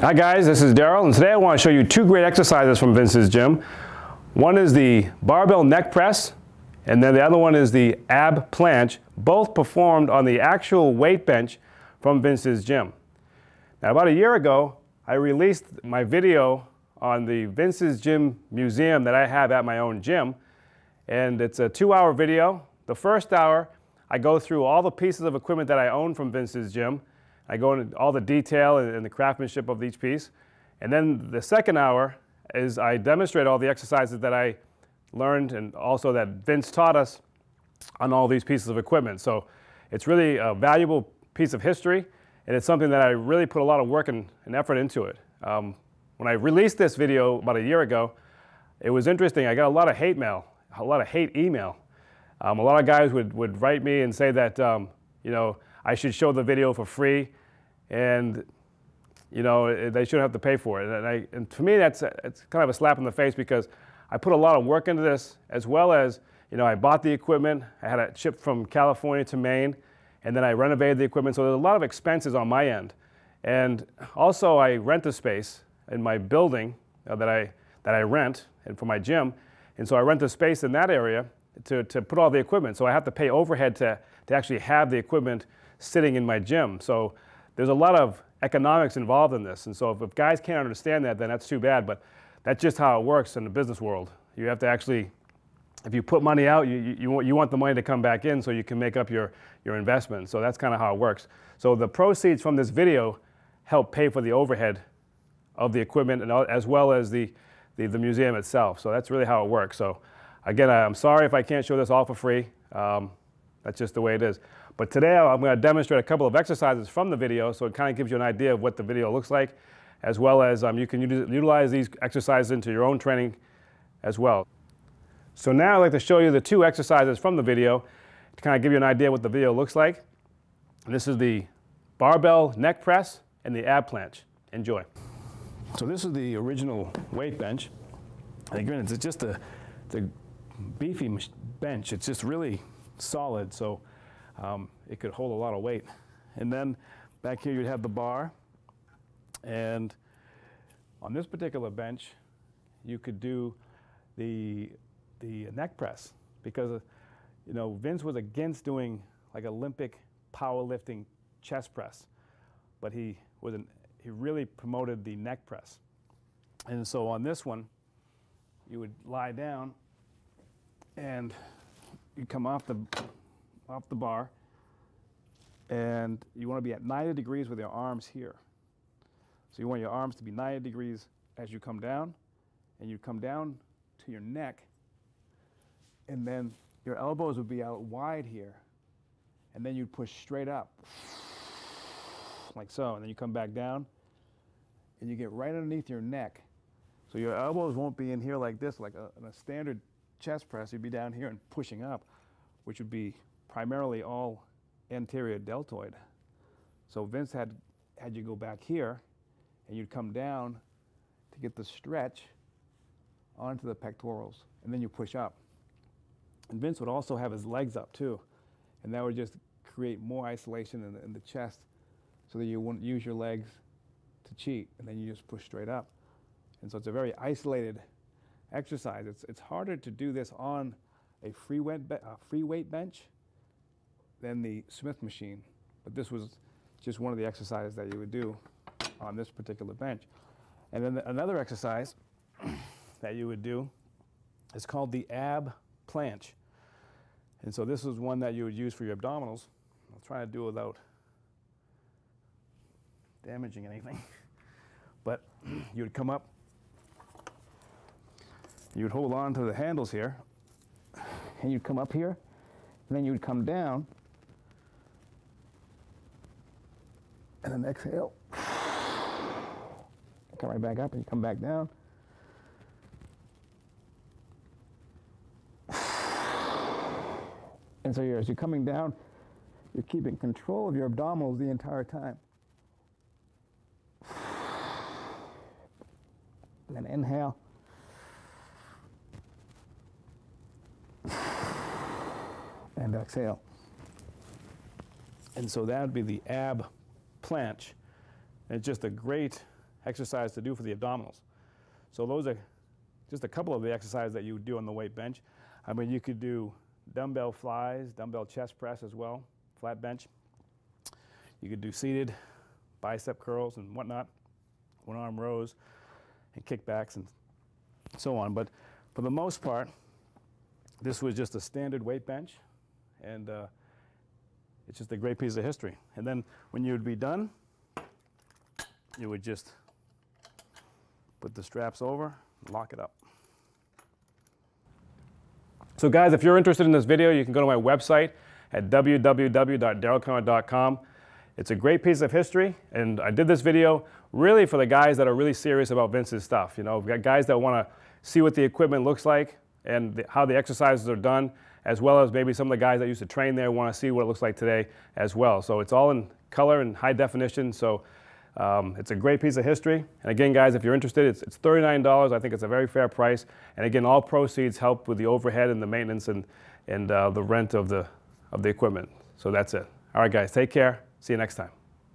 Hi guys, this is Daryl and today I want to show you two great exercises from Vince's gym. One is the barbell neck press and then the other one is the ab planche, both performed on the actual weight bench from Vince's gym. Now about a year ago, I released my video on the Vince's Gym Museum that I have at my own gym and it's a two hour video. The first hour, I go through all the pieces of equipment that I own from Vince's gym I go into all the detail and, the craftsmanship of each piece. And then the second hour is I demonstrate all the exercises that I learned and also that Vince taught us on all these pieces of equipment. So it's really a valuable piece of history and it's something that I really put a lot of work and, and effort into it. Um, when I released this video about a year ago, it was interesting. I got a lot of hate mail, a lot of hate email. Um, a lot of guys would, would write me and say that, um, you know, I should show the video for free, and you know they shouldn't have to pay for it. And, I, and to me, that's it's kind of a slap in the face because I put a lot of work into this, as well as you know I bought the equipment. I had it shipped from California to Maine, and then I renovated the equipment. So there's a lot of expenses on my end, and also I rent a space in my building uh, that I that I rent and for my gym, and so I rent the space in that area to, to put all the equipment. So I have to pay overhead to, to actually have the equipment sitting in my gym. So there's a lot of economics involved in this. And so if, if guys can't understand that, then that's too bad. But that's just how it works in the business world. You have to actually, if you put money out, you, you, you, want, the money to come back in so you can make up your, your investment. So that's kind of how it works. So the proceeds from this video help pay for the overhead of the equipment and as well as the, the, the museum itself. So that's really how it works. So again, I'm sorry if I can't show this all for free. Um, that's just the way it is. But today I'm going to demonstrate a couple of exercises from the video so it kind of gives you an idea of what the video looks like as well as um, you can utilize these exercises into your own training as well. So now I'd like to show you the two exercises from the video to kind of give you an idea what the video looks like. This is the barbell neck press and the ab planche. Enjoy. So this is the original weight bench. And again, it's just a, it's a beefy bench. It's just really solid. So um, it could hold a lot of weight. And then back here you'd have the bar. And on this particular bench, you could do the, the neck press because, uh, you know, Vince was against doing like Olympic powerlifting chest press, but he was an, he really promoted the neck press. And so on this one, you would lie down and you come off the off the bar, and you want to be at 90 degrees with your arms here. So you want your arms to be 90 degrees as you come down, and you come down to your neck, and then your elbows would be out wide here, and then you'd push straight up, like so, and then you come back down, and you get right underneath your neck. So your elbows won't be in here like this, like a, a standard chest press, you'd be down here and pushing up, which would be primarily all anterior deltoid. So Vince had, had you go back here and you'd come down to get the stretch onto the pectorals and then you push up. And Vince would also have his legs up too. And that would just create more isolation in the, in the chest so that you wouldn't use your legs to cheat and then you just push straight up. And so it's a very isolated exercise. It's, it's harder to do this on a free weight, a uh, free weight bench than the Smith machine. But this was just one of the exercises that you would do on this particular bench. And then the, another exercise that you would do is called the ab planche. And so this is one that you would use for your abdominals. I'll try to do it without damaging anything. But you would come up, you would hold on to the handles here, and you'd come up here, and then you would come down, and then exhale. Come right back up and you come back down. And so you're, as you're coming down, you're keeping control of your abdominals the entire time. And then inhale. And exhale. And so that would be the ab planche. And it's just a great exercise to do for the abdominals. So those are just a couple of the exercises that you would do on the weight bench. I mean, you could do dumbbell flies, dumbbell chest press as well, flat bench. You could do seated bicep curls and whatnot, one arm rows and kickbacks and so on. But for the most part, this was just a standard weight bench and uh, it's just a great piece of history. And then when you would be done, you would just put the straps over, lock it up. So guys, if you're interested in this video, you can go to my website at www.darylconant.com. It's a great piece of history, and I did this video really for the guys that are really serious about Vince's stuff. You know, we've got guys that want to see what the equipment looks like and the, how the exercises are done, as well as maybe some of the guys that used to train there want to see what it looks like today as well. So it's all in color and high definition. So um, it's a great piece of history. And again, guys, if you're interested, it's, it's $39. I think it's a very fair price. And again, all proceeds help with the overhead and the maintenance and, and uh, the rent of the, of the equipment. So that's it. All right, guys, take care. See you next time.